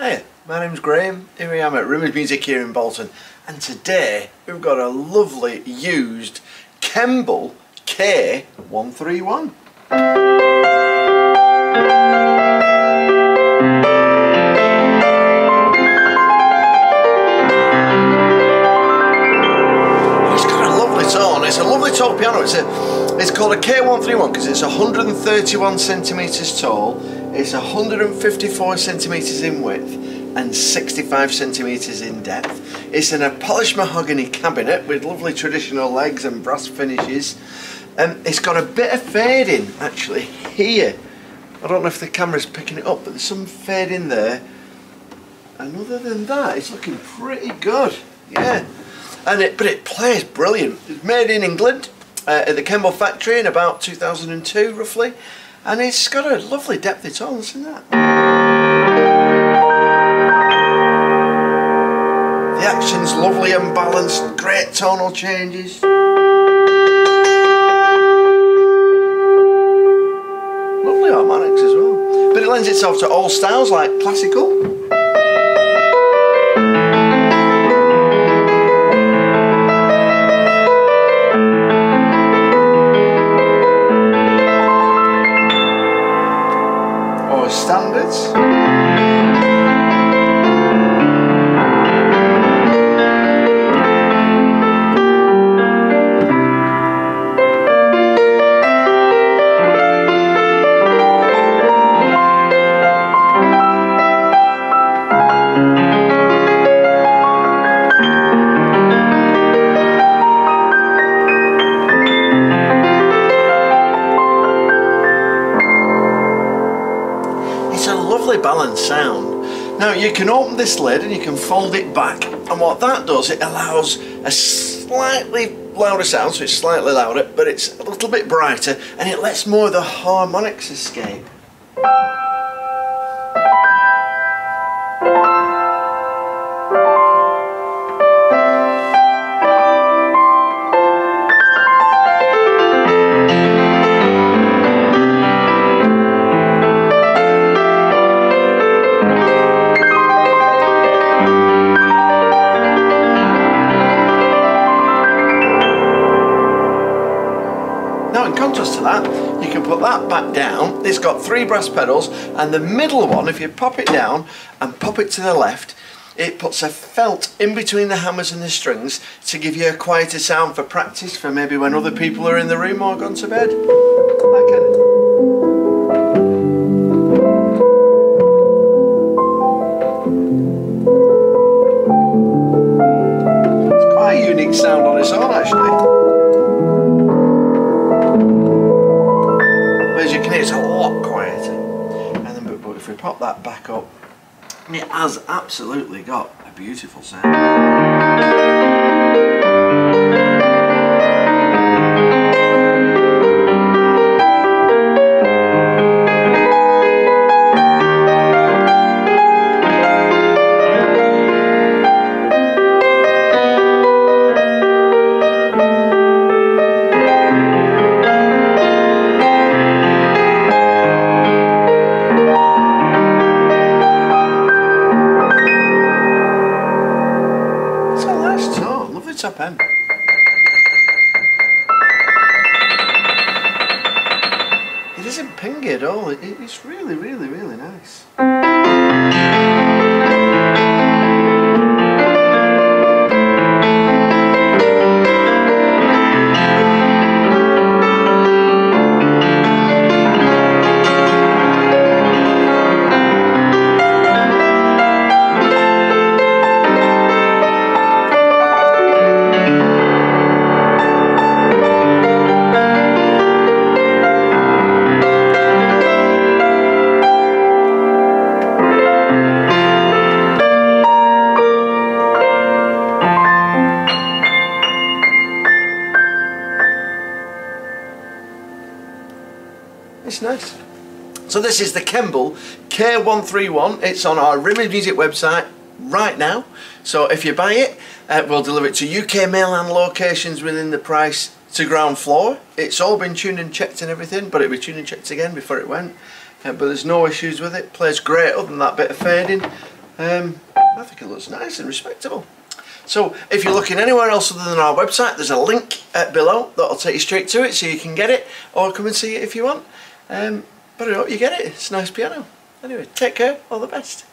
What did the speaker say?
Hey, my name's Graham. Here I am at Rimmers Music here in Bolton and today we've got a lovely used Kemble K131. It's got a lovely tone. It's a lovely tall piano. It's a it's called a K131 because it's 131 centimeters tall. It's 154 centimeters in width and 65 centimeters in depth. It's in a polished mahogany cabinet with lovely traditional legs and brass finishes. Um, it's got a bit of fading actually here. I don't know if the camera's picking it up, but there's some fading there. And other than that, it's looking pretty good. Yeah. And it, but it plays brilliant. It's made in England uh, at the Kemble factory in about 2002 roughly. And it's got a lovely depth of tone, isn't that? The action's lovely and balanced, great tonal changes. Lovely harmonics as well. But it lends itself to all styles like classical, lovely balanced sound. Now you can open this lid and you can fold it back and what that does it allows a slightly louder sound so it's slightly louder but it's a little bit brighter and it lets more of the harmonics escape. Now in contrast to that, you can put that back down. It's got three brass pedals and the middle one, if you pop it down and pop it to the left, it puts a felt in between the hammers and the strings to give you a quieter sound for practice for maybe when other people are in the room or gone to bed. Pop that back up, and it has absolutely got a beautiful sound. Lovely top end. It isn't pingy at all, it, it's really, really, really nice. It's nice. So this is the Kemble K131. It's on our Rimmers Music website right now. So if you buy it, uh, we'll deliver it to UK mainland locations within the price to ground floor. It's all been tuned and checked and everything, but it'll be tuned and checked again before it went. Uh, but there's no issues with it. Plays great other than that bit of fading. Um, I think it looks nice and respectable. So if you're looking anywhere else other than our website, there's a link uh, below that'll take you straight to it so you can get it or come and see it if you want. Um, but I hope you get it. It's a nice piano. Anyway, take care. All the best.